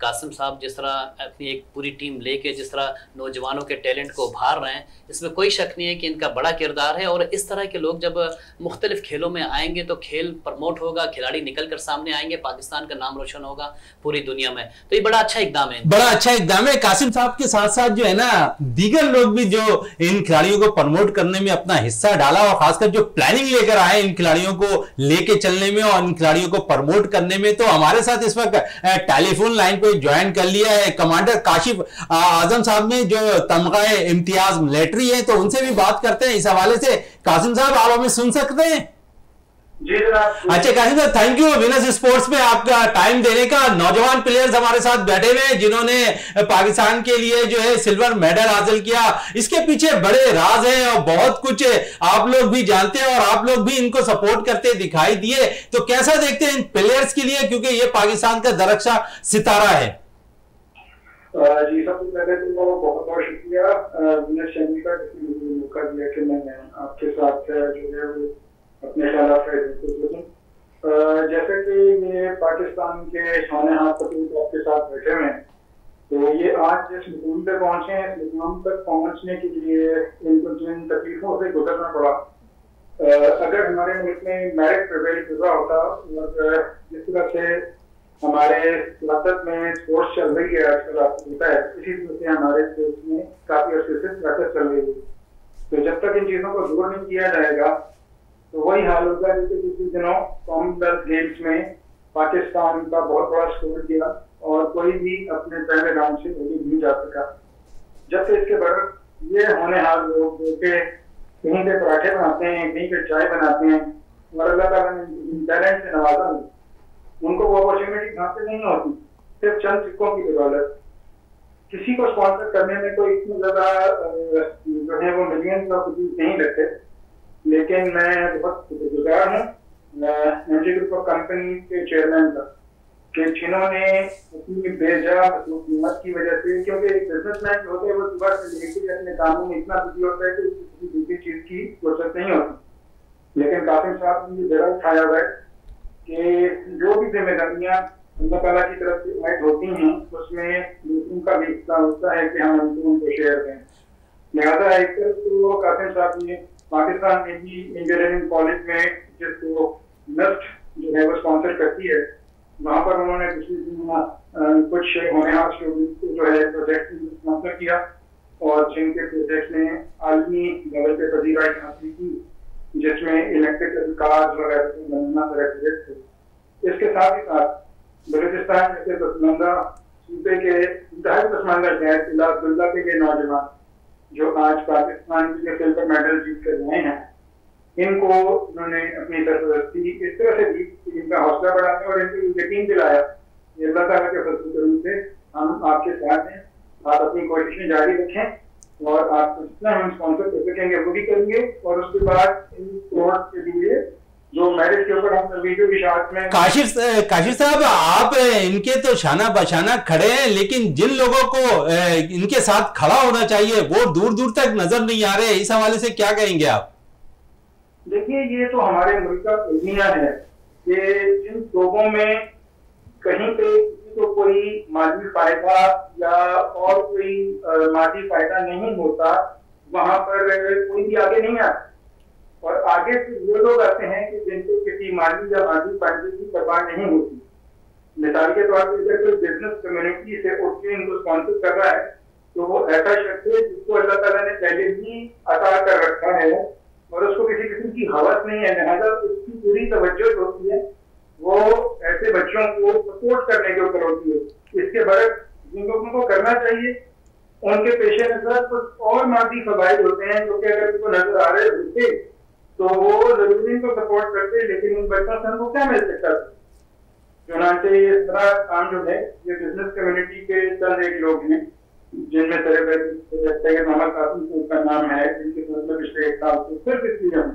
कासिम साहब जिस तरह अपनी एक पूरी टीम लेके जिस तरह नौजवानों के टैलेंट को उभार रहे हैं, इसमें कोई शक नहीं है कि इनका बड़ा किरदार है और इस तरह के लोग जब मुख्तलिफ़ खेलों में आएँगे तो खेल प्रमोट होगा, खिलाड़ी निकल कर सामने आएँगे, पाकिस्तान का नाम रोशन होगा पूरी दुनिया में। तो ये बड़ा अच्छा इकदाम है। बड़ा अच्छा इकदाम है। कासिम साहब के साथ साथ जो है ना, दीगर लोग भी जो इन खिलाड़ियों को प्रमोट करने में अपना हिस्सा डाला और खासकर जो प्लानिंग लेकर आए इन खिलाड़ियों को लेके चलने में और इन खिलाड़ियों को प्रमोट करने में तो हमारे साथ इस वक्त टेलीफोन लाइन पे ज्वाइन कर लिया है। कमांडर काशिफ आज़म साहब ने जो तमगा इम्तियाज़ मिलिट्री है तो उनसे भी बात करते हैं। इस हवाले से कासिम साहब, आप हमें सुन सकते हैं? जी अच्छा कासिम साहब थैंक यू विनस स्पोर्ट्स में आपका टाइम देने का। नौजवान प्लेयर्स हमारे साथ बैठे हुए हैं जिन्होंने पाकिस्तान के लिए जो है सिल्वर मेडल हासिल किया। इसके पीछे बड़े राज हैं और बहुत कुछ आप लोग भी जानते हैं और आप लोग भी इनको सपोर्ट करते दिखाई दिए। तो कैसा देखते हैं इन प्लेयर्स के लिए? क्योंकि ये पाकिस्तान का दरक्षा सितारा है। जी सबसे पहले तो मेरा बहुत बहुत शुक्रिया। विनय शर्मी का मौका दिया कि मैं आपके साथ जो है वो अपने ख्याल जैसे कि ये पाकिस्तान के शान हाथ पतूत आपके साथ बैठे हुए हैं तो ये आज जिस मुकाम पे पहुँचे हैं इस मुकाम तक पहुँचने के लिए इनको जिन तकलीफों से गुजरना पड़ा। अगर हमारे मुल्क में मैरिट प्रिवेल गुजरा होता और जिस तरह से हमारे सियासत में स्पोर्ट्स चल रही है आजकल, आपको पता है, इसी तरह से हमारे देश में काफ़ी अर्से से सियासत चल रही है। तो जब तक इन चीज़ों को दूर नहीं किया जाएगा तो वही हाल होगा जैसे पिछले दिनों कॉमनवेल्थ गेम्स में पाकिस्तान का बहुत बड़ा स्कोर किया और कोई भी अपने पहले राउंड से आगे नहीं जा सका। जब से इसके बगैर ये होने हाल लोग जो कि कहीं पे पराठे बनाते हैं, कहीं पे चाय बनाते हैं और अल्लाह ताला ने टैलेंट से नवाजा है उनको वो अपॉर्चुनिटी कहाँ पे नहीं होती, सिर्फ़ चंद सिक्कों की बदौलत। किसी को स्पॉन्सर करने में कोई इतनी ज़्यादा जो है वो मिलियन का कुछ नहीं लगते। लेकिन मैं बहुत शुक्रगुजार हूँ। ग्रुप ऑफ़ कंपनी के चेयरमैन का कि जिन्होंने अपनी बेजा कीमत की वजह से, क्योंकि एक बिजनेसमैन जो होते हैं, वो सुबह से लेकर अपने कामों में इतना बिज़ी होता है कि किसी दूसरी चीज़ की फुर्सत नहीं होती। लेकिन कासिम साहब ने जरा उठाया हुआ है कि जो भी जिम्मेदारियाँ अल्लाह ताला की तरफ़ से ऐड होती हैं, उसमें दूसरों का भी हिस्सा होता है कि हम उनको शेयर करें। लिहाजा एक तरफ़ तो कासिम साहब ने पाकिस्तान में भी इंजीनियरिंग कॉलेज में जिसको नस्ट जो है वो स्पॉन्सर करती है। वहाँ पर उन्होंने पिछले दिन कुछ होनहार स्टूडेंट को जो है प्रोजेक्ट स्पॉन्सर किया और जिनके प्रोजेक्ट ने आलमी लेवल पे पजीराई हासिल की, जिसमें इलेक्ट्रिकल कार्स वगैरह बनाना तरह प्रोजेक्ट थे। इसके साथ ही साथ बलूचिस्तान जैसे पसमंदा सूबे के इंतहाई पसमंदा शहर किला अब्दुल्ला के नौजवान जो आज पाकिस्तान के सिल्वर मेडल जीत कर गए हैं, इनको उन्होंने अपनी सरपरस्ती इस तरह से दी कि इनका हौसला बढ़ाया और इनको यकीन दिलाया कि अल्लाह ताला के रूप से हम आपके साथ हैं, आप अपनी कोशिशें जारी रखें और आप जितना हम स्पॉन्सर कर सकेंगे, वो भी करेंगे और उसके बाद इन प्रोडक्ट के लिए जो मैरिज के ऊपर हम वीडियो की में काशिफ काशिफ साहब आप इनके तो शाना बशाना खड़े हैं लेकिन जिन लोगों को इनके साथ खड़ा होना चाहिए वो दूर दूर तक नज़र नहीं आ रहे इस हवाले से क्या कहेंगे आप? देखिए ये तो हमारे मुल्क का है कि जिन लोगों में कहीं पे किसी को कोई माली फ़ायदा या और कोई माली फ़ायदा नहीं होता वहाँ पर कोई भी आगे नहीं आता। और आगे से वो लोग आते हैं कि जिनको किसी माली या माली फ़ायदे की परवाह नहीं होती। मिसाल के तौर पर अगर कोई बिज़नेस कम्युनिटी से उठ के इनको स्पॉन्सर कर रहा है तो वो ऐसा शख्स है जिसको अल्लाह ताला ने पहले ही अता कर रखा है और उसको किसी किस्म की हवस नहीं है। लिहाजा उसकी पूरी तवज्जो होती है, वो ऐसे बच्चों को सपोर्ट करने के ऊपर होती है। इसके बरक जिन लोगों को करना चाहिए, उनके पेशे नज़र कुछ और मादी फवायद होते हैं जो कि अगर उनको नज़र आ रहे होते तो वो ज़रूरी को सपोर्ट करते लेकिन उन बच्चों से उनको क्या मिल सकता चुनाचे ये सारा काम जो है, ये बिज़नेस कम्युनिटी के चंद एक लोग हैं, जिनमें सैयद मोहम्मद कासिम का नाम है, जिनके साथ में पिछले एक साल से सिर्फ़ इसलिए हम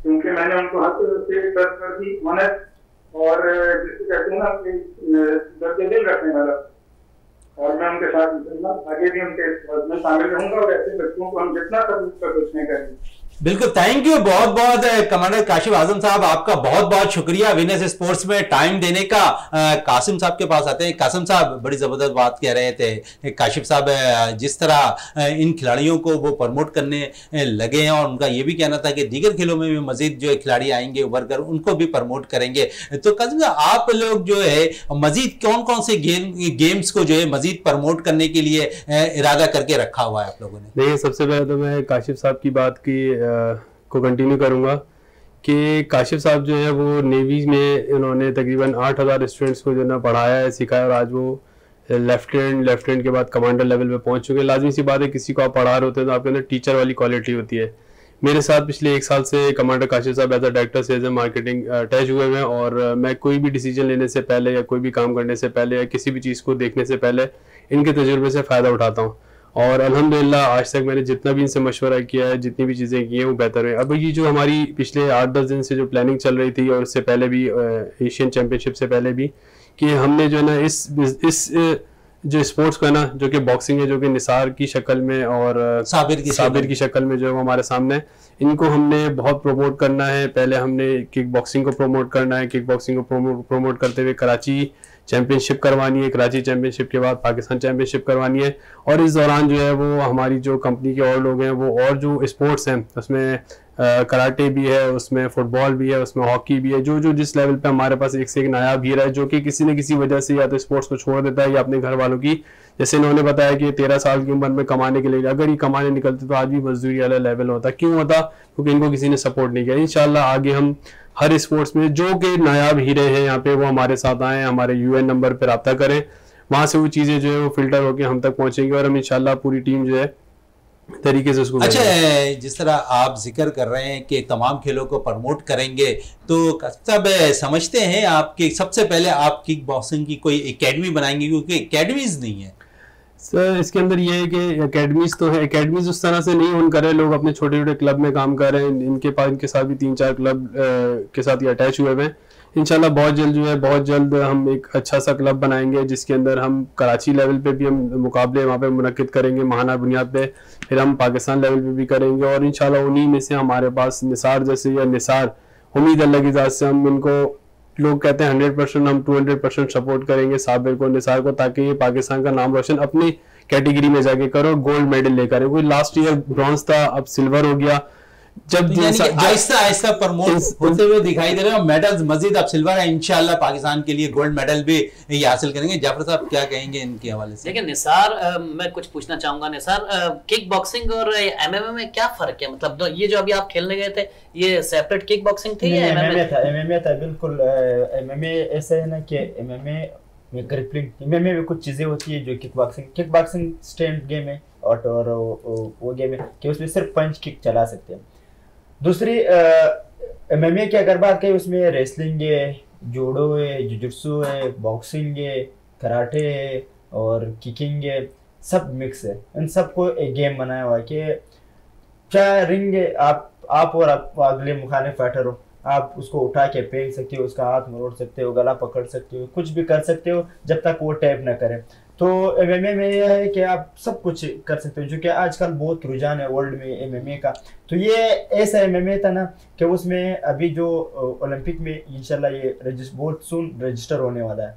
क्योंकि मैंने उनको हर से ट्रस्ट कर दी ऑनेस्ट और जिसको कहते हैं ना दर्ज दिल रखने वाला। और मैं उनके साथ आगे भी उनके में शामिल रहूँगा, और ऐसे बच्चों को हम जितना कर उसमें करेंगे। बिल्कुल थैंक यू बहुत बहुत कमांडर काशिफ आज़म साहब आपका बहुत बहुत शुक्रिया विनेस स्पोर्ट्स में टाइम देने का। आ, कासिम साहब के पास आते हैं। कासिम साहब बड़ी ज़बरदस्त बात कह रहे थे। काशिफ साहब जिस तरह इन खिलाड़ियों को वो प्रमोट करने लगे हैं और उनका ये भी कहना था कि दीगर खेलों में भी मजीद जो खिलाड़ी आएँगे उभर कर उनको भी प्रमोट करेंगे। तो कासिम साहब आप लोग जो है मजीद कौन कौन से गेम गेम्स को जो है मजीद प्रमोट करने के लिए इरादा करके रखा हुआ है आप लोगों ने? नहीं सबसे पहले तो मैं काशिफ साहब की बात की को कंटिन्यू करूँगा कि काशिफ साहब जो है वो नेवी में इन्होंने तकरीबन आठ हज़ार स्टूडेंट्स को जो है ना पढ़ाया है, सिखाया और आज वो लेफ्टिनेंट लेफ्टिनेंट के बाद कमांडर लेवल पे पहुँच चुके हैं। लाजमी सी बात है, किसी को आप पढ़ा रहे होते हैं तो आपके अंदर टीचर वाली क्वालिटी होती है। मेरे साथ पिछले एक साल से कमांडर काशिफ साहब एज अ डायरेक्टर से एज ए मार्केटिंग अटैच हुए हैं और मैं कोई भी डिसीज़न लेने से पहले या कोई भी काम करने से पहले या किसी भी चीज़ को देखने से पहले इनके तजुर्बे से फ़ायदा उठाता हूँ। और अल्हम्दुलिल्लाह आज तक मैंने जितना भी इनसे मशवरा किया है जितनी भी चीज़ें की हैं वो बेहतर है। अब ये जो हमारी पिछले आठ दस दिन से जो प्लानिंग चल रही थी और इससे पहले भी एशियन चैम्पियनशिप से पहले भी कि हमने जो है ना इस इस जो स्पोर्ट्स को है ना जो कि बॉक्सिंग है जो कि निसार की शक्ल में और साबिर की साबिर की शक्ल में जो है वो हमारे सामने इनको हमने बहुत प्रमोट करना है। पहले हमने किक बॉक्सिंग को प्रमोट करना है। किक बॉक्सिंग को प्रमोट प्रमोट करते हुए कराची चैंपियनशिप करवानी है कराची चैंपियनशिप के बाद पाकिस्तान चैंपियनशिप करवानी है। और इस दौरान जो है वो हमारी जो कंपनी के और लोग हैं, वो और जो स्पोर्ट्स हैं, उसमें कराटे भी है, उसमें फुटबॉल भी है, उसमें हॉकी भी है जो जो जिस लेवल पे हमारे पास एक से एक नायाब हीरा है, जो कि किसी न किसी वजह से या तो स्पोर्ट्स को छोड़ देता है या अपने घर वालों की। जैसे इन्होंने बताया कि तेरह साल की उम्र में कमाने के लिए, अगर ये कमाने निकलते तो आज भी मजदूरी वाला लेवल होता। क्यों होता? क्योंकि इनको किसी ने सपोर्ट नहीं किया। इनशाला आगे हम हर स्पोर्ट्स में जो कि नायाब हीरे हैं यहाँ पे वो हमारे साथ आए हमारे यूएन नंबर पर रब्ता करें। वहाँ से वो चीज़ें जो है वो फ़िल्टर होकर हम तक पहुँचेंगी और हम इंशाल्लाह पूरी टीम जो है तरीके से उसको अच्छा जिस तरह आप ज़िक्र कर रहे हैं कि तमाम खेलों को प्रमोट करेंगे तो सब समझते हैं आपके सबसे पहले आप किक बॉक्सिंग की कोई एकेडमी बनाएँगे क्योंकि एकेडमीज नहीं है। सर इसके अंदर ये है कि एकेडमीज तो है अकेडमीज उस तरह से नहीं ऑन कर रहे लोग अपने छोटे छोटे क्लब में काम कर रहे हैं, इनके पास, इनके साथ भी तीन चार क्लब के साथ ये अटैच हुए हुए हैं। इंशाल्लाह बहुत जल्द जो है, बहुत जल्द हम एक अच्छा सा क्लब बनाएँगे, जिसके अंदर हम कराची लेवल पे भी हम मुकाबले वहाँ पे मुनद करेंगे महाना बुनियाद पे, फिर हम पाकिस्तान लेवल पे भी करेंगे, और इंशाल्लाह उन्हीं में से हमारे पास निसार जैसे या निसार, उम्मीद अल्लाह की से हम इनको लोग कहते हैं हंड्रेड परसेंट हम टू हंड्रेड परसेंट सपोर्ट करेंगे साबिर को निसार को ताकि ये पाकिस्तान का नाम रोशन अपनी कैटेगरी में जाके करो गोल्ड मेडल लेकर कोई लास्ट ईयर ब्रॉन्ज था, अब सिल्वर हो गया। जब तो आहिस्ता आहिस्ता प्रमोट होते हुए दिखाई दे रहे हैं मेडल्स मजीद अब सिल्वर है इंशाल्लाह पाकिस्तान के लिए गोल्ड मेडल भी ये हासिल करेंगे। जाफ़र साहब क्या कहेंगे इनके हवाले से? देखिए निसार आ, मैं कुछ पूछना चाहूँगा। निसार किक बॉक्सिंग और एमएमए में क्या फ़र्क है? मतलब ये जो अभी आप खेलने गए थे ये सेपरेट किक बॉक्सिंग थी या एमएमए था एमएमए था बिल्कुल एमएमए ऐसा है ना कि एमएमए में ग्रिपलिंग एमएमए में कुछ चीज़ें होती है जो kick boxing kick boxing stand game है और वो गेम है कि उसमें सिर्फ़ पंच किक चला सकते हैं। दूसरी एम की अगर बात करें, उसमें रेसलिंग है जोड़ो है जुजुत्सु है बॉक्सिंग है कराटे है और किकिंग है, सब मिक्स है। इन सबको एक गेम बनाया हुआ है कि चाहे रिंग है, आप आप और आप अगले मुखाने फाइटर हो। आप उसको उठा के फेंक सकते हो, उसका हाथ मरोड़ सकते हो, गला पकड़ सकते हो, कुछ भी कर सकते हो, जब तक वो टैप ना करे। तो एमएमए में यह है कि आप सब कुछ कर सकते हो, जो कि आजकल बहुत रुझान है वर्ल्ड में एमएमए का। तो ये ऐसा एमएमए था ना कि उसमें अभी जो ओलंपिक में इंशाल्लाह ये बहुत सुन रजिस्टर होने वाला है।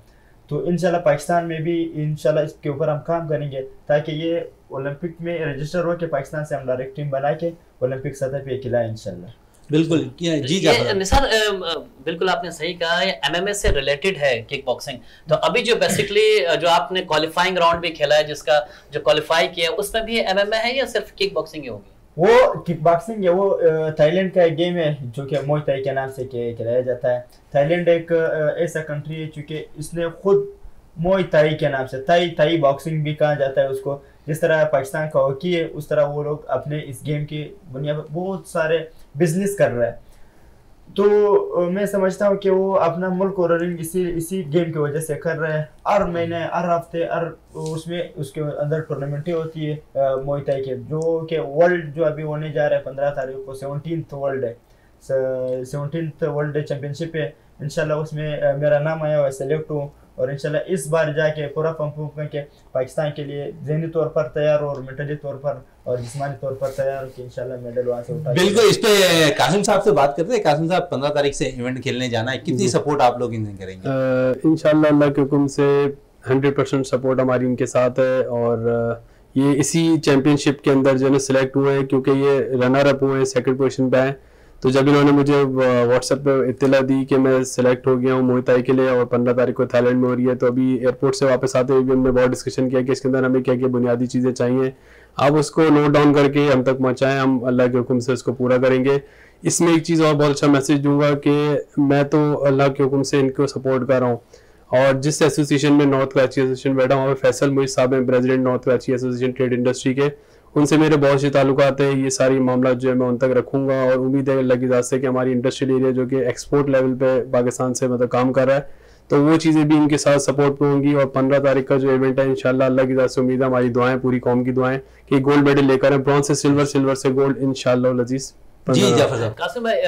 तो इंशाल्लाह पाकिस्तान में भी इंशाल्लाह इसके ऊपर हम काम करेंगे, ताकि ये ओलंपिक में रजिस्टर हो के पाकिस्तान से हम डायरेक्ट टीम बना के ओलंपिक सतह पर खिलाए इंशाल्लाह। बिल्कुल जी निसार बिल्कुल आपने सही कहा है एमएमए से रिलेटेड है किक बॉक्सिंग तो अभी जो बेसिकली जो आपने क्वालिफाइंग राउंड भी खेला है जिसका जो क्वालिफाई किया है उसमें भी एमएमए है या सिर्फ़ किक बॉक्सिंग ही होगी? वो किक बॉक्सिंग है वो थाईलैंड का एक गेम है जो कि मोई ताई के नाम से खिलाया जाता है। थाईलैंड एक ऐसा कंट्री है चूँकि इसने खुद मोई ताई के नाम से ताई ताई बॉक्सिंग भी कहा जाता है उसको। जिस तरह पाकिस्तान का हॉकी है उस तरह वो लोग अपने इस गेम की दुनिया में बहुत सारे बिज़नेस कर रहा है। तो मैं समझता हूँ कि वो अपना मुल्क और रनिंग इसी इसी गेम की वजह से कर रहे हैं। हर महीने हर हफ़्ते हर उसमें उसके अंदर टूर्नामेंटें होती है मोइताई के। जो कि वर्ल्ड जो अभी होने जा रहा है पंद्रह तारीख को सेवनटीन वर्ल्ड है। सेवनटीन वर्ल्ड चैम्पियनशिप है। इनशाला उसमें मेरा नाम आया हुआ है सेलेक्ट हूँ। और इंशाल्लाह इस बार जाके पूरा पंप करके पाकिस्तान के लिए जहनी तौर पर तैयार और मेंटली तौर पर और जिसमानी तौर पर तैयार कि इंशाल्लाह मेडल वहाँ से उठा बिल्कुल इस पे कासिम साहब से बात करते हैं। कासिम साहब पंद्रह तारीख से इवेंट खेलने जाना है। कितनी सपोर्ट आप लोग इन्हें करेंगे? इंशाल्लाह अल्लाह के हुक्म से हंड्रेड परसेंट सपोर्ट हमारी इनके साथ है और ये इसी चैंपियनशिप के अंदर जो है सिलेक्ट हुए हैं क्योंकि ये रनर अप हुए हैं सेकंड पोजीशन पे हैं। तो जब इन्होंने मुझे व्हाट्सएप पे इतला दी कि मैं सिलेक्ट हो गया हूँ मोहिताई के लिए और पंद्रह तारीख को थाईलैंड में हो रही है तो अभी एयरपोर्ट से वापस आते हुए भी हमने बहुत डिस्कशन किया कि इसके अंदर हमें क्या क्या बुनियादी चीज़ें चाहिए। आप उसको नोट डाउन करके हम तक पहुँचाएँ, हम अल्लाह के हुक्म से उसको पूरा करेंगे। इसमें एक चीज़ और बहुत अच्छा मैसेज दूँगा कि मैं तो अल्लाह के हुक्म से इनको सपोर्ट कर रहा हूँ और जिस एसोसिएशन में नॉर्थ कराची एसोसिएशन बैठा हूँ फैसल मुझ साहब हैं president north Karachi association trade industry के उनसे मेरे बहुत से ताल्लुकात हैं, ये सारी मामला जो है मैं उन तक रखूँगा और उम्मीद है अल्लाह की से कि हमारी इंडस्ट्रियल एरिया जो कि एक्सपोर्ट लेवल पे पाकिस्तान से मतलब काम कर रहा है तो वो चीज़ें भी इनके साथ सपोर्ट में होंगी और पंद्रह तारीख का जो इवेंट है इनशाला अल्लाह की से उम्मीद है हमारी दुआएँ पूरी कौम की दुआएँ कि गोल्ड मेडल लेकर हैं ब्रॉन्ज से सिल्वर सिल्वर से गोल्ड इनशाला लजीज़ जी जाफ़र साहब। कासिम भाई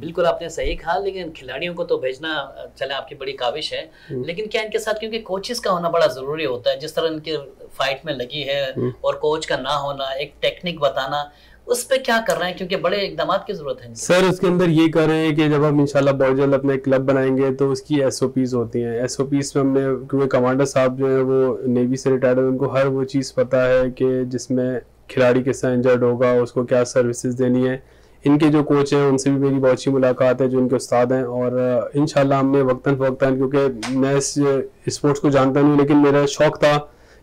बिल्कुल आपने सही कहा लेकिन खिलाड़ियों को तो भेजना चले आपकी बड़ी काविश है। हम्म। लेकिन क्या इनके साथ क्योंकि कोचेस का होना बड़ा ज़रूरी होता है जिस तरह इनके फाइट में लगी है हम्म। और कोच का ना होना एक टेक्निक बताना उस पर क्या कर रहे हैं? क्योंकि बड़े इकदाम की ज़रूरत है सर उसके अंदर ये कर रहे हैं कि जब हम इंशाल्लाह बहुत जल्द अपने क्लब बनाएँगे तो उसकी एस होती हैं। एस में हमने क्योंकि कमांडर साहब जो है वो नेवी से रिटायर्ड है उनको हर वो चीज़ पता है कि जिसमें खिलाड़ी किस तरह इंजर्ड होगा उसको क्या सर्विसेज़ देनी है। इनके जो कोच हैं, उनसे भी मेरी बहुत अच्छी मुलाकात है, जो इनके उस्ताद हैं और इन हमने वक्ता फ़वक्ता क्योंकि मैं इस स्पोर्ट्स को जानता नहीं लेकिन मेरा शौक था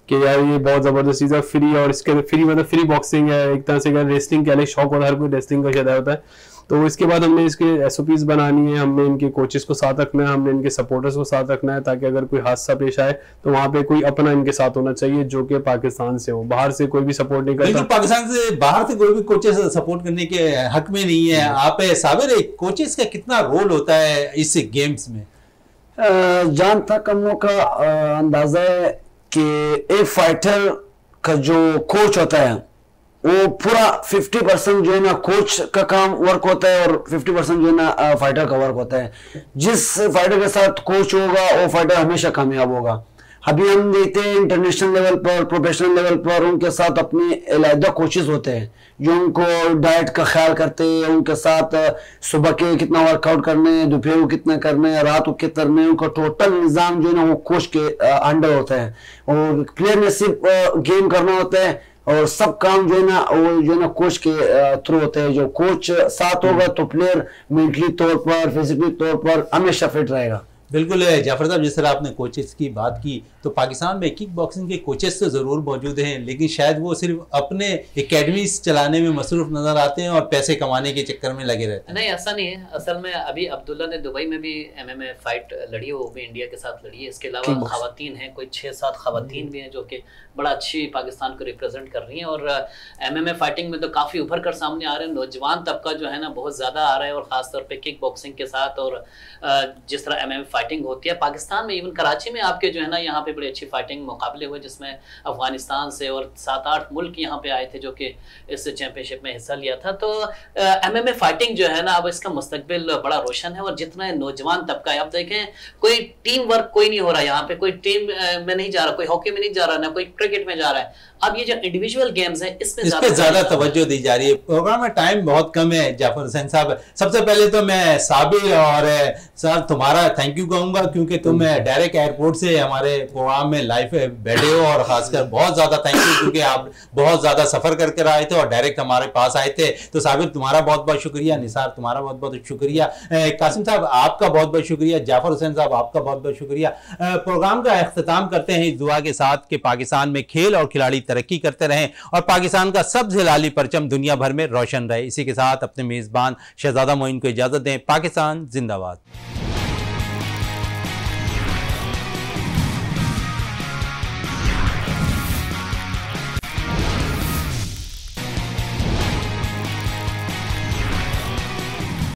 कि यार ये बहुत ज़बरदस्त चीज़ है फ्री और इसके अंदर फ्री मतलब फ्री बॉक्सिंग है, एक तरह से रेसलिंग के अलग शौक होता है हर कोई रेस्लिंग का शायद होता है। तो इसके बाद हमने इसके एस बनानी है हमने इनके कोचेस को साथ रखना है हमने इनके सपोर्टर्स को साथ रखना है ताकि अगर कोई हादसा पेश आए तो वहाँ पे कोई अपना इनके साथ होना चाहिए जो कि पाकिस्तान से हो। बाहर से कोई भी सपोर्ट नहीं करता। पाकिस्तान से बाहर से कोई भी कोचेस सपोर्ट करने के हक में नहीं है आप साबिर कोचेस का कितना रोल होता है इस गेम्स में? जान था कमों का अंदाज़ा है कि एक फाइटर का जो कोच होता है वो पूरा 50 परसेंट जो है ना कोच का काम वर्क होता है और 50 परसेंट जो है ना फाइटर का वर्क होता है। जिस फाइटर के साथ कोच होगा, वो फाइटर हमेशा कामयाब होगा। अभी हम देखते हैं इंटरनेशनल लेवल पर प्रोफेशनल लेवल पर उनके साथ अपने अलहदा कोचेज होते हैं, जो उनको डाइट का ख्याल करते हैं, उनके साथ सुबह के कितना वर्कआउट करने हैं, दोपहर को कितना करने हैं, रात को कितना करने उनका टोटल निज़ाम जो है ना वो कोच के अंडर होता है। और प्लेयर ने सिर्फ़ गेम करना होता है और सब काम जो है ना वो जो है ना कोच के थ्रू होते हैं। जो कोच साथ होगा तो प्लेयर मेंटली तौर पर फिजिकली तौर पर हमेशा फिट रहेगा। बिल्कुल जाफ़र साहब जिस तरह आपने कोचेस की बात की तो पाकिस्तान में किक बॉक्सिंग के कोचेस तो ज़रूर मौजूद हैं लेकिन शायद वो सिर्फ़ अपने एकेडमीज चलाने में मसरूफ नज़र आते हैं और पैसे कमाने के चक्कर में लगे रहते हैं। नहीं ऐसा नहीं है। असल में अभी अब्दुल्ला ने दुबई में भी एमएमए फाइट लड़ी है वो भी इंडिया के साथ लड़ी है। इसके अलावा खातन हैं कोई छः सात खातन भी हैं जो कि बड़ा अच्छी पाकिस्तान को रिप्रेजेंट कर रही हैं और एमएमए फाइटिंग में तो काफ़ी उभर कर सामने आ रहे हैं। नौजवान तबका जो है ना, बहुत ज़्यादा आ रहा है और ख़ासतौर पर किक बॉक्सिंग के साथ और जिस तरह एमएमए फाइटिंग होती है। पाकिस्तान में इवन कराची में आपके जो है ना, यहाँ पे बड़ी अच्छी फाइटिंग मुकाबले हुए, जिसमें अफ़गानिस्तान से और सात आठ मुल्क यहाँ पे आए थे जो कि इस चैंपियनशिप में हिस्सा लिया था। तो एम एम ए फाइटिंग जो है ना, अब इसका मुस्तबिल बड़ा रोशन है और जितना नौजवान तबका है। अब देखें, कोई टीम वर्क कोई नहीं हो रहा यहाँ पे। कोई टीम में नहीं जा रहा, कोई हॉकी में नहीं जा रहा, ना कोई क्रिकेट में जा रहा है। अब ये जो इंडिविजुअल गेम्स है इसमें इस पे ज़्यादा तवज्जो दी जा रही है। प्रोग्राम में टाइम बहुत कम है जाफ़र हुसैन साहब। सबसे पहले तो मैं साबिर और सर तुम्हारा थैंक यू कहूँगा क्योंकि तुम डायरेक्ट एयरपोर्ट से हमारे प्रोग्राम में लाइव बैठे हो और खासकर बहुत ज़्यादा थैंक यू क्योंकि आप बहुत ज़्यादा सफ़र करके आए थे और डायरेक्ट हमारे पास आए थे। तो साबिर तुम्हारा बहुत बहुत शुक्रिया निसार तुम्हारा बहुत बहुत शुक्रिया। कासिम साहब आपका बहुत बहुत शुक्रिया जाफ़र हुसैन साहब आपका बहुत बहुत शुक्रिया। प्रोग्राम का अख्ताम करते हैं इस दुआ के साथ कि पाकिस्तान में खेल और खिलाड़ी तरक्की करते रहें और पाकिस्तान का सबसे लाली परचम दुनिया भर में रोशन रहे। इसी के साथ अपने मेज़बान शहजादा मोइन को इजाज़त दें। पाकिस्तान जिंदाबाद।